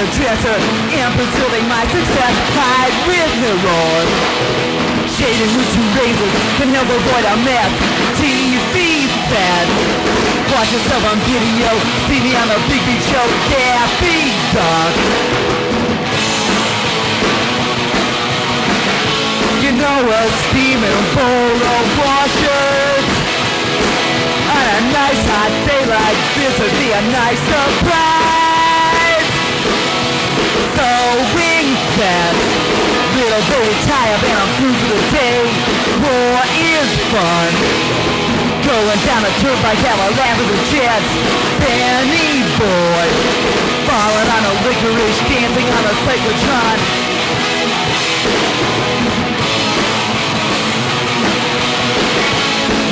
a dresser and preserving my success. Hide with mirrors. Shading with two razors can help avoid a mess. TV sets. Watch yourself on video. See me on the Big Beat Show. Yeah, big dog. You know a steaming bowl of washers. On a nice hot day like this would be a nice surprise. Little baby tie up and I'm through for the day. War is fun. Going down a turnpike, have a laugh with the jets. Benny boy. Falling on a licorice, dancing on a cyclotron.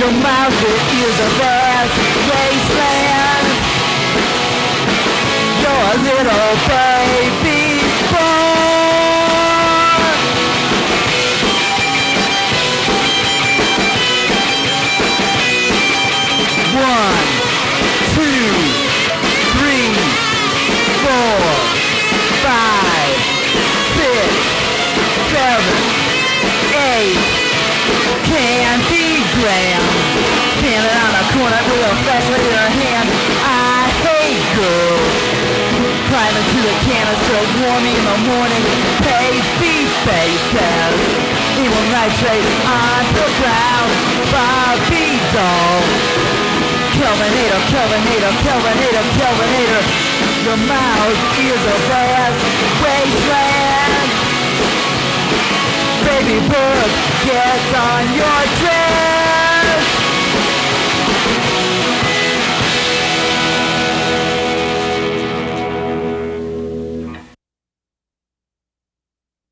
Your mouth is a vast wasteland. You're a little baby a corner with a flashlight hand I hate girls. Climbing to the canister Warm in the morning Pasty faces. Evil nitrate on the ground Barbie doll. Kelvinator, Kelvinator, Kelvinator, Kelvinator Your mouth is a vast wasteland. Baby bird gets on your trail